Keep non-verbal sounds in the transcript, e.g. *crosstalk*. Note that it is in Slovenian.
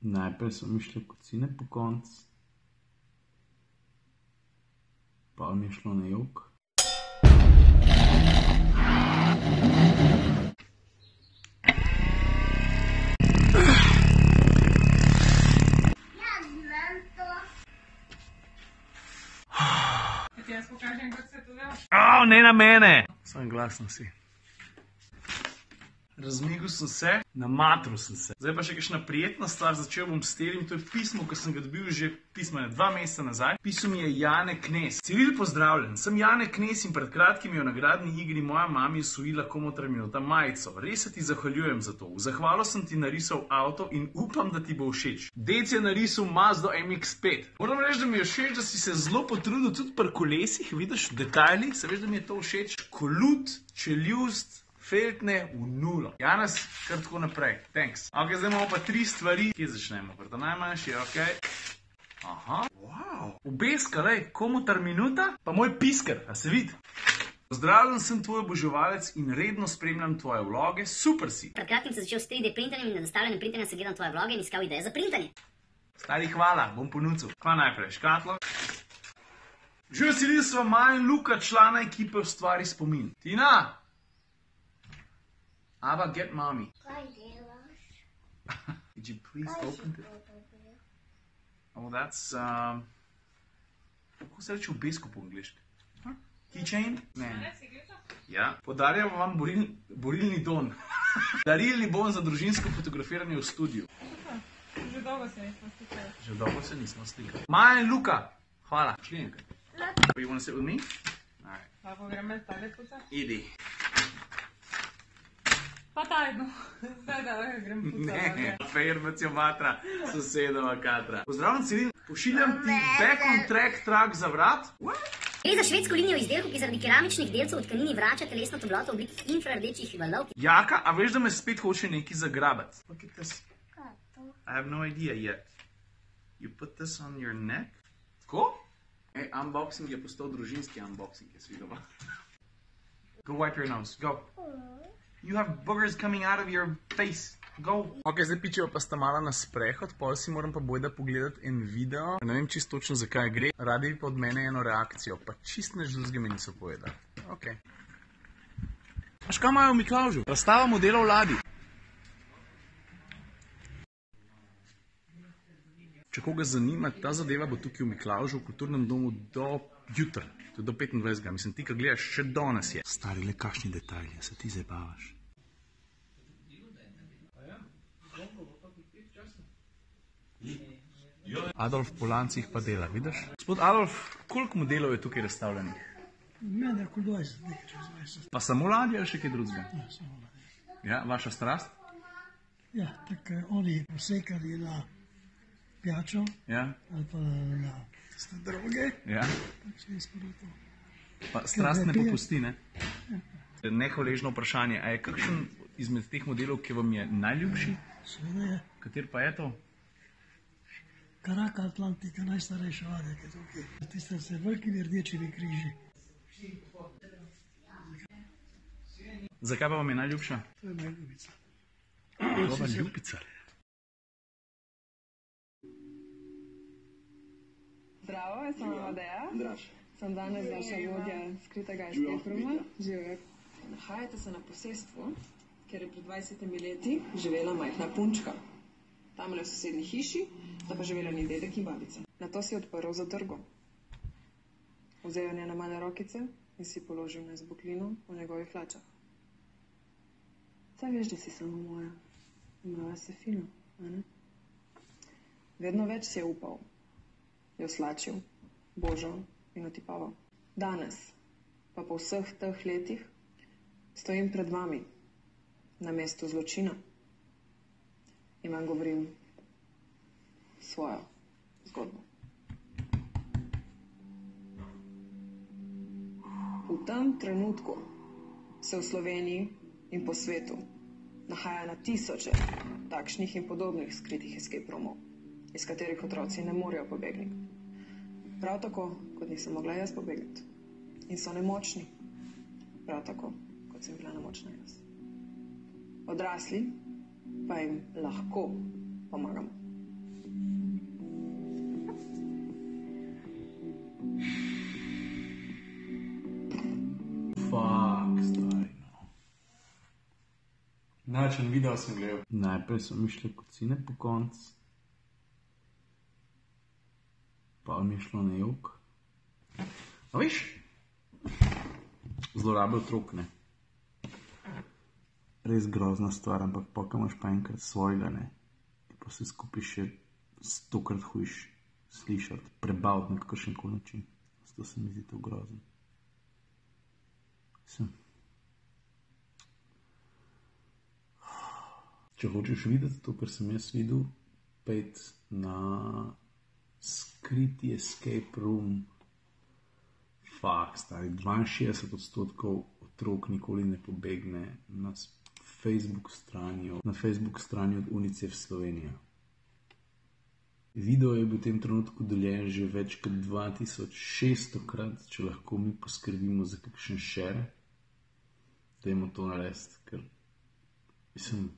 Najprej so mi šle kocine po koncu, pa mi je šlo na jug. Ti jaz pokažem, kako se to dela. Oh, ne na mene! Sam glasno si. Razmigel sem se, namatral sem se. Zdaj pa še kakšna prijetna stvar, začel bom s tem. To je pismo, ki sem ga dobil že pismo ne, dva meseca nazaj. Pisal mi je Jane Knes. Civil pozdravljen, sem Jane Knes in pred kratkim je v nagradni igri moja mama usvojila komotra minuta majico. Res se ti zahvaljujem za to. V zahvalo sem ti narisal avto in upam, da ti bo všeč. Dec je narisal Mazdo MX5. Moram reči, da mi je všeč, da si se zelo potrudil tudi pri kolesih, vidiš detajli, se veš, da mi je to všeč. Kolut, čeljust, Feltne v nulo. Janes, kar tako naprej. Thanks. Ok, zdaj imamo pa tri stvari, ki začnemo. Prvo najmanjši, ok. Aha, wow. Obeska, lej, komu tar minuta, pa moj pisker, a se vidi. Pozdravljen sem tvoj oboževalec in redno spremljam tvoje vloge, super si. Pred kratkim sem začel s 3D printanjem in na zastavljanju printanja sem gledal tvoje vloge in iskal ideje za printanje. Stari hvala, bom ponudil. Kva najprej, škatlo. Že veselili smo Maja in Luka, člana ekipe v stvari spomin. Tina! Ava, get mommy. *laughs* Could you please si open it? to dobil? Oh, that's, um... Kako se reče obesko po angliški? Huh? Keychain? Ne. Ne? Ja. Podarjam vam boril, borilni don. *laughs* Darilni bon za družinsko fotografiranje v studiu. Že dolgo se nismo slikali. Že dolgo se nismo slikali. Maja in Luka, hvala. Šli enkrat. You wanna sit with me? Alright. Pa gremo tale puca. Idi. Pa tajno. Zdaj da grem puca. Ne, fermacijo matra, sosedova katra. Pozdravljam, Ciril, pošiljam ti back on track trak za vrat. Gre za švedsko linijo izdelkov, ki zaradi keramičnih delcev v tkanini vrača telesno toploto v obliki infrardečih valov. Jaka, a veš, da me spet hoče neki zagrabati? Look at this. Kaj to? I have no idea yet. You put this on your neck? Tako? Hey, unboxing je postal družinski unboxing, jaz vidim. Go wipe your nose, go. You have boogers coming out of your face. Go. Ok, zdaj pičejo pa sta mala na sprehod, pol si moram pa bojda pogledati en video. Ne vem čisto točno zakaj gre. Radi bi pa od mene eno reakcijo, pa čist nič drugega mi niso povedali. Ok. A škaj imajo v Miklaužu? Razstava modelov ladij. Če koga zanima, ta zadeva bo tukaj v Miklaužu, v kulturnem domu do jutra, do 25. Mislim, ti, ki gledaš, še danes je. Stari, le kakšni detajli, se ti zabavaš. Adolf Polancih pa dela, vidiš? Gospod Adolf, koliko modelov je tukaj razstavljenih? Mene kot 20, nekaj čez 20. Pa samo ladje ali še kaj drugega? Ja, samo ne. Ja, vaša strast? Ja, tako eh, oni posekali na pijačo Ja, ali pa na tiste droge, ja. se sporoto. Pa strast ne popusti, ne? Nehvaležno vprašanje, a je kakšen izmed teh modelov, ki vam je najljubši? Seveda je Kater pa je to? Karaka Atlantika, najstarejša ladja, ki je tukaj. Tiste s velikimi rdečimi križi. Zakaj pa vam je najljubša? To je moja ljubica. Roba ljubica. Zdravo, jaz sem Amadeja. Sem danes vaša vodja skritega escape rooma. Živjo. Nahajate se na posestvu, kjer je pred 20 leti živela majhna punčka. Tam v sosednji hiši sta pa živela njen dedek in babica. Na to si odprl zadrgo. Vzel je njene male rokice in si položil na zbuklino v njegovih hlačah. Saj veš, da si samo moja. Imala se fino, a ne? Vedno več si je upal, jo slačil, božal in otipaval. Danes, pa po vseh teh letih, stojim pred vami na mestu zločina in vam govorim svojo zgodbo. V tem trenutku se v Sloveniji in po svetu nahaja na tisoče takšnih in podobnih skritih escape roomov, iz katerih otroci ne morejo pobegniti. Prav tako, kot nisem mogla jaz pobegniti. In so nemočni, prav tako, kot sem bila nemočna jaz. Odrasli pa jim lahko pomagamo. Fak, stari. No. Način video sem gledal. Najprej so mi šli kocine po koncu pa mi je šlo na jug. A veš, zlorabe otrok ne. Res grozna stvar, ampak pa imaš pa enkrat svojega, ne. Je pa vse skupaj še stokrat hujš slišati, prebaviti na kakšen koli način. Zato se mi zdi to grozno. Sem. Če hočeš videti to, kar sem jaz videl, pejt na skriti escape room. Fakt, stari 62 odstotkov otrok nikoli ne pobegne na Facebook strani, na Facebook strani od UNICEF Slovenija. Video je bil v tem trenutku deljen že več kot 2600 krat, če lahko mi poskrbimo za kakšen šer, da jim to narediti, ker mislim,